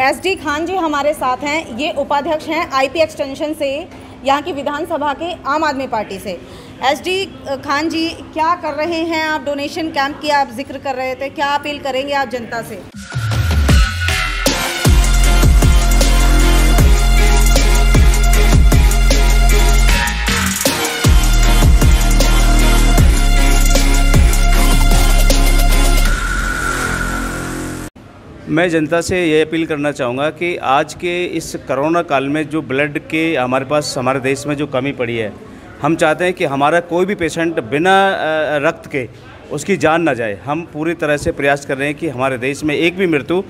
S D Khan जी हमारे साथ हैं, ये उपाध्यक्ष हैं आईपी एक्सटेंशन से, यहाँ की विधानसभा के आम आदमी पार्टी से। एस डी खान जी, क्या कर रहे हैं आप? डोनेशन कैंप की आप ज़िक्र कर रहे थे, क्या अपील करेंगे आप जनता से? मैं जनता से ये अपील करना चाहूँगा कि आज के इस कोरोना काल में जो ब्लड के हमारे पास, हमारे देश में जो कमी पड़ी है, हम चाहते हैं कि हमारा कोई भी पेशेंट बिना रक्त के उसकी जान ना जाए। हम पूरी तरह से प्रयास कर रहे हैं कि हमारे देश में एक भी मृत्यु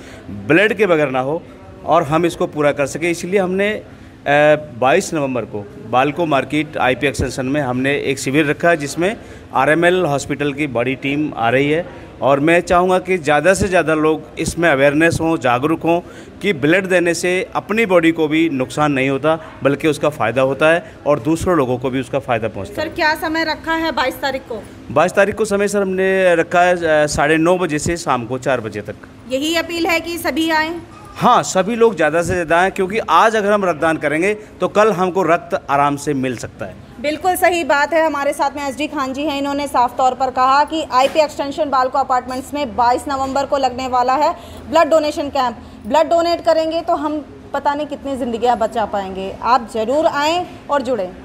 ब्लड के बगैर ना हो और हम इसको पूरा कर सकें। इसलिए हमने 22 नवंबर को बालको मार्केट आईपी एक्सटेंशन में हमने एक शिविर रखा जिसमें आरएमएल हॉस्पिटल की बड़ी टीम आ रही है। और मैं चाहूँगा कि ज़्यादा से ज़्यादा लोग इसमें अवेयरनेस हों जागरूक हों कि ब्लड देने से अपनी बॉडी को भी नुकसान नहीं होता बल्कि उसका फ़ायदा होता है और दूसरों लोगों को भी उसका फ़ायदा पहुँचता है। सर क्या समय रखा है बाईस तारीख को? बाईस तारीख को समय सर हमने रखा है साढ़े नौ बजे से शाम को चार बजे तक। यही अपील है कि सभी आएँ? हाँ सभी लोग ज़्यादा से ज़्यादा हैं क्योंकि आज अगर हम रक्तदान करेंगे तो कल हमको रक्त आराम से मिल सकता है। बिल्कुल सही बात है। हमारे साथ में एसडी खान जी हैं। इन्होंने साफ़ तौर पर कहा कि आईपी एक्सटेंशन बालको अपार्टमेंट्स में 22 नवंबर को लगने वाला है। Blood donation camp. Blood donate करेंगे तो हम पता नहीं कितनी ज़िंदगियाँ बचा पाएँगे। आप ज़रूर आएँ और जुड़ें।